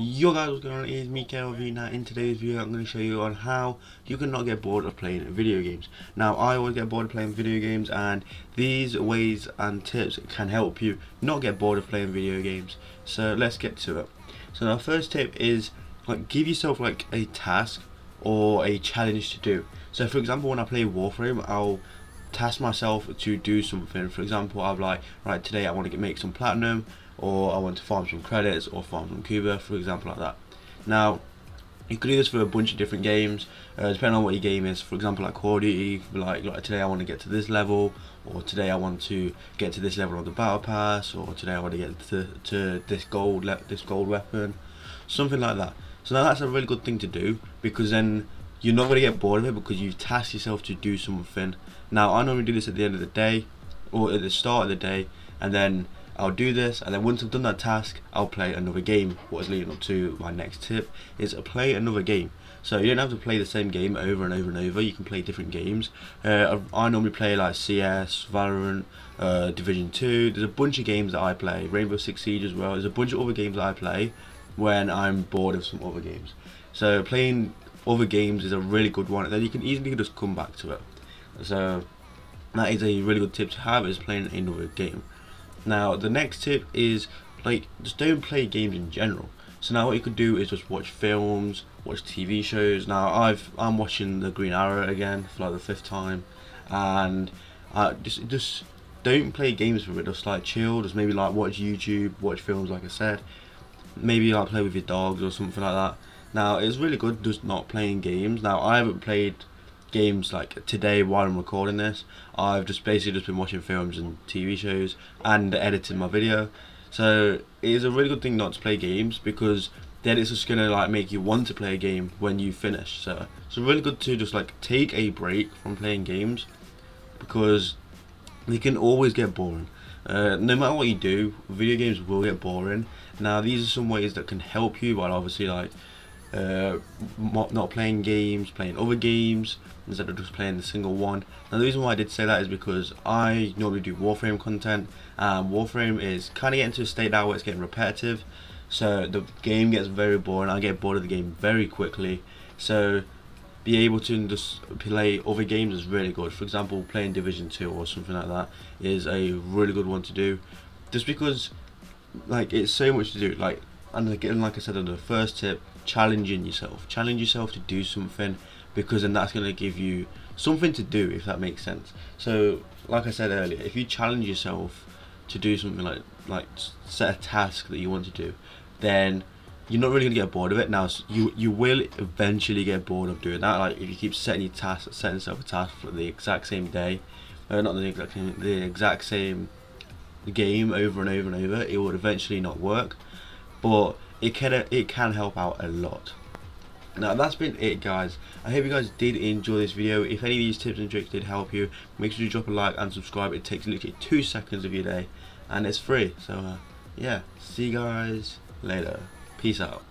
Yo guys, what's going on? It is me. Now, in today's video, I'm going to show you on how you can not get bored of playing video games. Now, I always get bored of playing video games, and these ways and tips can help you not get bored of playing video games. So, let's get to it. So, our first tip is like give yourself like a task or a challenge to do. So, for example, when I play Warframe, I'll task myself to do something. For example, I'm like, right, today I want to get make some platinum or I want to farm some credits or farm some Kuva, for example, like that. Now, you could do this for a bunch of different games, uh, depending on what your game is. For example, like Call of Duty, like, like today I want to get to this level, or today I want to get to this level of the battle pass, or today I want to get to, to this gold this gold weapon, something like that. So now that's a really good thing to do because then you're not going to get bored of it because you've tasked yourself to do something. Now I normally do this at the end of the day or at the start of the day, and then I'll do this and then once I've done that task I'll play another game. What is leading up to my next tip is play another game. So you don't have to play the same game over and over and over. You can play different games. Uh, I normally play like CS, Valorant, uh, Division 2 there's a bunch of games that I play. Rainbow Six Siege as well. There's a bunch of other games that I play when I'm bored of some other games. So playing other games is a really good one and then you can easily just come back to it. So that is a really good tip to have is playing another game now the next tip is like just don't play games in general. So now what you could do is just watch films, watch TV shows. Now I've I'm watching The Green Arrow again for like the fifth time, and I just just don't play games with it. Just like chill. Just maybe like watch YouTube, watch films. Like I said, maybe like play with your dogs or something like that. Now it's really good just not playing games. Now I haven't played games like today while I'm recording this I've just basically just been watching films and TV shows and editing my video. So it is a really good thing not to play games because then it's just gonna like make you want to play a game when you finish. So it's really good to just like take a break from playing games because they can always get boring. Uh, no matter what you do video games will get boring. Now these are some ways that can help you but obviously like uh, not playing games, playing other games instead of just playing a single one. Now the reason why I did say that is because I normally do Warframe content and Warframe is kind of getting to a state now where it's getting repetitive so the game gets very boring, I get bored of the game very quickly so be able to just play other games is really good. For example, playing Division 2 or something like that is a really good one to do just because like it's so much to do like and again like I said on the first tip challenging yourself. Challenge yourself to do something because then that's going to give you something to do if that makes sense. So like I said earlier if you challenge yourself to do something like like set a task that you want to do then you're not really gonna get bored of it. Now you you will eventually get bored of doing that. Like if you keep setting your task setting yourself a task for the exact same day uh, not the exact same the exact same game over and over and over it will eventually not work. But it can it can help out a lot. Now that's been it guys. I hope you guys did enjoy this video. If any of these tips and tricks did help you make sure you drop a like and subscribe. It takes literally two seconds of your day and it's free. So uh, yeah see you guys later. Peace out